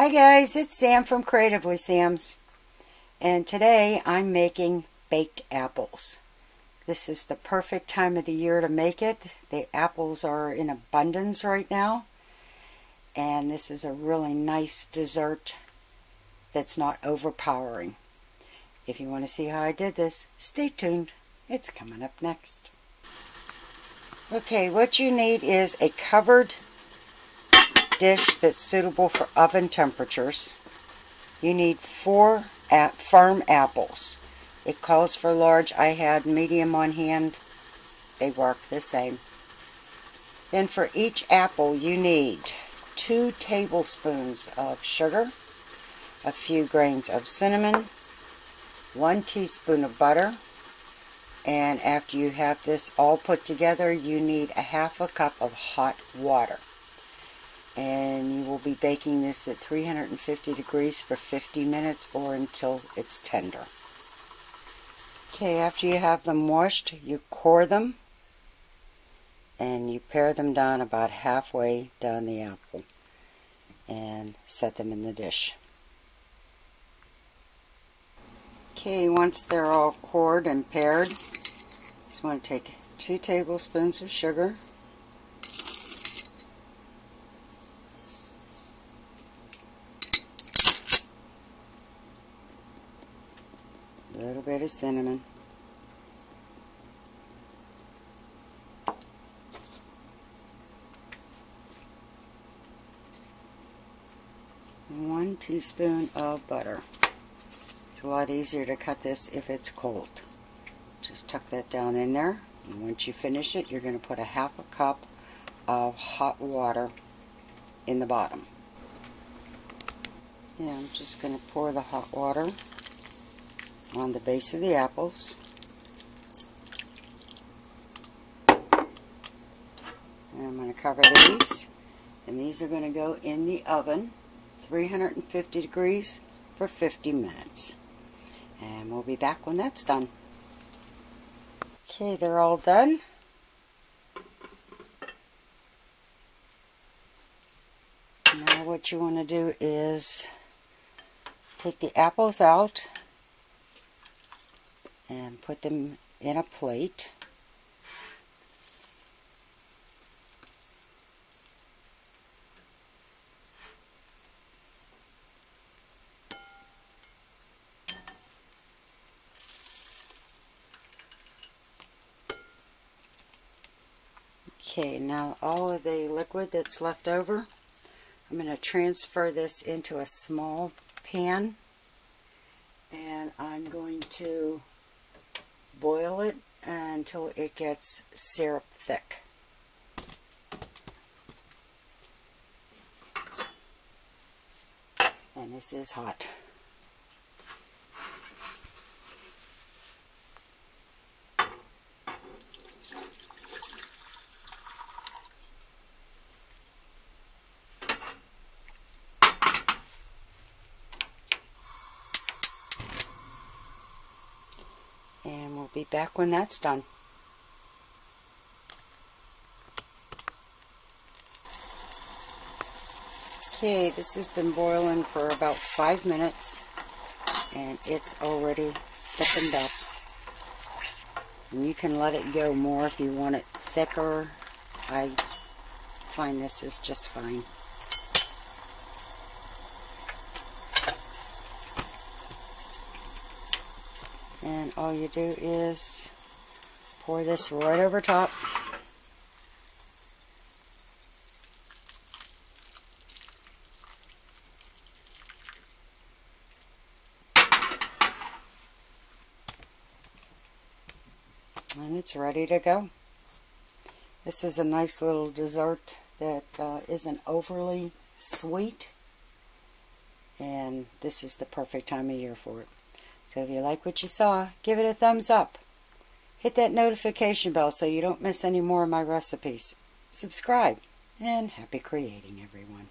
Hi guys, it's Sam from Creatively Sam's and today I'm making baked apples. This is the perfect time of the year to make it. The apples are in abundance right now and this is a really nice dessert that's not overpowering. If you want to see how I did this, stay tuned. It's coming up next. Okay, what you need is a covered dish that's suitable for oven temperatures. You need four firm apples. It calls for large. I had medium on hand. They work the same. Then for each apple you need two tablespoons of sugar, a few grains of cinnamon, one teaspoon of butter, and after you have this all put together you need a half a cup of hot water and you will be baking this at 350 degrees for 50 minutes or until it's tender. Okay, after you have them washed, you core them and you pare them down about halfway down the apple and set them in the dish. Okay, once they're all cored and pared, just want to take two tablespoons of sugar a little bit of cinnamon. One teaspoon of butter. It's a lot easier to cut this if it's cold. Just tuck that down in there. And once you finish it, you're going to put a half a cup of hot water in the bottom. Yeah, I'm just going to pour the hot water on the base of the apples. And I'm going to cover these. And these are going to go in the oven, 350 degrees for 50 minutes. And we'll be back when that's done. Okay, they're all done. Now what you want to do is take the apples out and put them in a plate. Okay, now all of the liquid that's left over, I'm going to transfer this into a small pan and I'm going to boil it until it gets syrup thick. And this is hot. We'll be back when that's done. Okay, this has been boiling for about five minutes and it's already thickened up. And you can let it go more if you want it thicker. I find this is just fine. And all you do is pour this right over top. And it's ready to go. This is a nice little dessert that uh, not overly sweet. And this is the perfect time of year for it so if you like what you saw, give it a thumbs up. Hit that notification bell so you don't miss any more of my recipes. Subscribe, and happy creating, everyone.